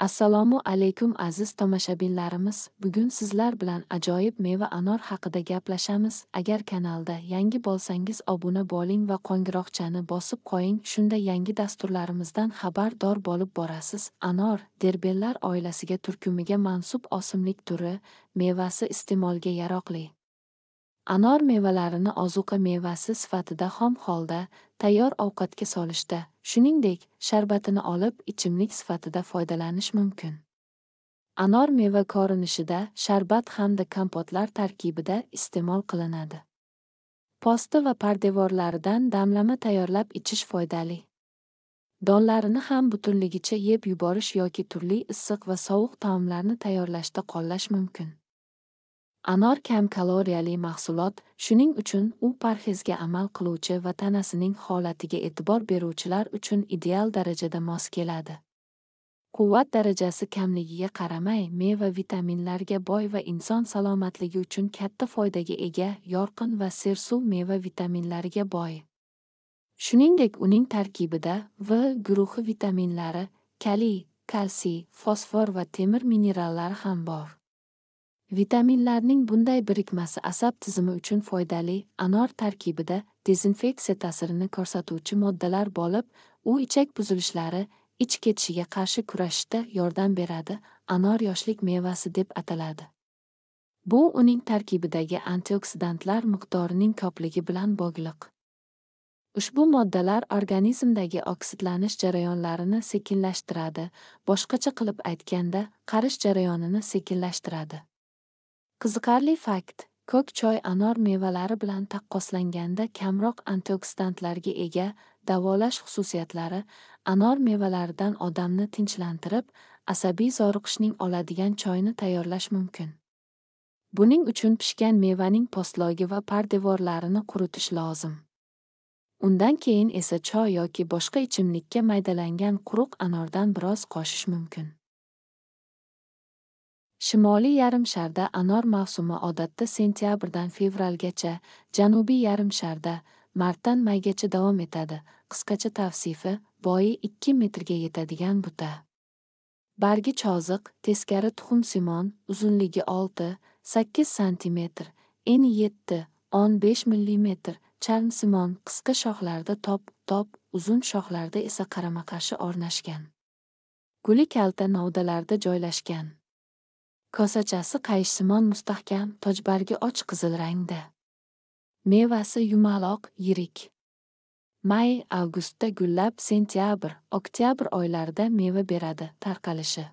Assalomu alaykum aziz tomoshabinlarimiz. Bugun sizlar bilan ajoyib meva anor haqida gaplashamiz. Agar kanalda yangi bo'lsangiz obuna bo'ling va qo'ng'iroqchani bosib qo'ying, shunda yangi dasturlarimizdan xabardor bo'lib borasiz. Anor derbellar oilasiga turkumiga mansub o'simlik turi, mevasi iste'molga yaroqli. Anor mevalarini ozuqa mevasi sifatida xom holda, tayyor ovqatga solishda, shuningdek, sharbatini olib, ichimlik sifatida foydalanish mumkin. Anor meva ko'rinishida sharbat hamda kompotlar tarkibida iste'mol qilinadi. Posta va pardevorlaridan damlama tayyorlab ichish foydali. Donlarini ham butunligicha yeb yuborish yoki turli issiq va sovuq taomlarni tayyorlashda qo'llash mumkin. Anor kam kaloriyali mahsulot, shuning uchun u parhezga amal qiluvchi va tanasining holatiga e'tibor beruvchilar uchun ideal darajada mos keladi. Quvvat darajasi kamligiga qaramay, meva vitaminlarga boy va inson salomatligi uchun katta foydaga ega, yorqin va sersuv meva vitaminlariga boy. Shuningdek, uning tarkibida V guruhi vitaminlari, kaliy, kalsiy, fosfor va temir minerallari ham bor. Vitaminlarning bunday birikmasi asab tizimi uchun foydali. Anor tarkibida dezinfeksiya ta'sirini ko'rsatuvchi moddalar bo'lib, u ichak buzilishlari, ich ketishiga qarshi kurashishda yordam beradi. Anor yoshlik mevasi deb ataladi. Bu uning tarkibidagi antioksidantlar miqdorining ko'pligi bilan bog'liq. Ushbu moddalar organizmdagi oksidlanish jarayonlarini sekinlashtiradi, boshqacha qilib aytganda, qarish jarayonini sekinlashtiradi. Qiziqarli fakt: ko'k choy anor mevalari bilan taqqoslanganda kamroq antioksidantlarga ega, davolash xususiyatlari anor mevalaridan odamni tinchlantirib, asabiy zoriqishning oladigan choyni tayyorlash mumkin. Buning uchun pishgan mevaning postlogi va pardevorlarini quritish lozim. Undan keyin esa choy yoki boshqa ichimlikka maydalangan quruq anordan biroz qoshish mumkin. Shimoliy yarim-sharda anor mavsumi odatda sentyabrdan fevralgacha, janubiy yarim-sharda martdan maygacha davom etadi. Qisqacha tavsifi: bo'yi 2 metrga yetadigan buta. Bargi choziq, teskari tuxumsimon, uzunligi 6-8 sm, eni 7-15 mm, charmsimon, qisqa shoxlarda top-top, uzun shoxlarda esa qarama-qarshi o'rnashgan. Guli kalta novdalarda joylashgan. Kosachasi qayishsimon mustahkam, tojbargi och qizil rangda. Mevasi yumaloq, yirik. May, avgustda gullab, sentyabr, oktyabr oylarida meva beradi. Tarqalishi.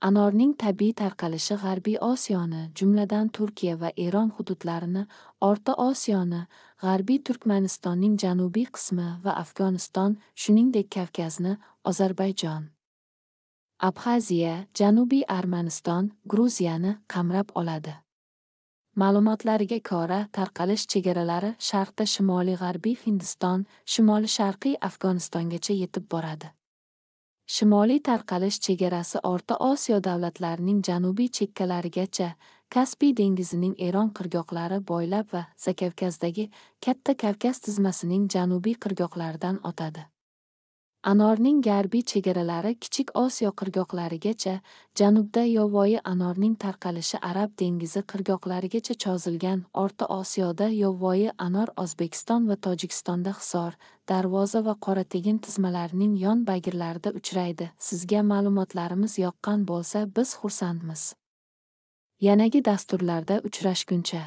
Anorning tabiiy tarqalishi G'arbiy Osiyoni, jumladan Turkiya va Eron hududlarini, O'rta Osiyoni, G'arbiy Turkmanistonning janubiy qismi va Afg'oniston, shuningdek Kavkazni, Ozarbayjon Abxaziya, Janubiy Armaniston, Gruziyani qamrab oladi. Ma'lumotlariga ko'ra, tarqalish chegaralari sharqda shimoliy-g'arbiy Hindiston, shimoli-sharqiy Afg'onistongacha yetib boradi. Shimoliy tarqalish chegarasi O'rta Osiyo davlatlarining janubiy chekkalarigacha, Kaspiy dengizining Eron qirg'oqlari bo'ylab va Zakavkazdagi Katta Kavkaz tizmasining janubiy qirg'oqlaridan o'tadi. Anorning garbiy chegaralari Kichik Osiyo qirg'oqlarigacha, janubda yovvoyi anorning tarqalishi Arab dengizi qirg'oqlarigacha cho'zilgan. O'rta Osiyoda yovvoyi anor O'zbekiston va Tojikistonda Hisor, Darvoza va Qorategin tizmalarining yon bagirlarida uchraydi. Sizga ma'lumotlarimiz yoqqan bo'lsa, biz xursandmiz. Yanagi dasturlarda uchrashguncha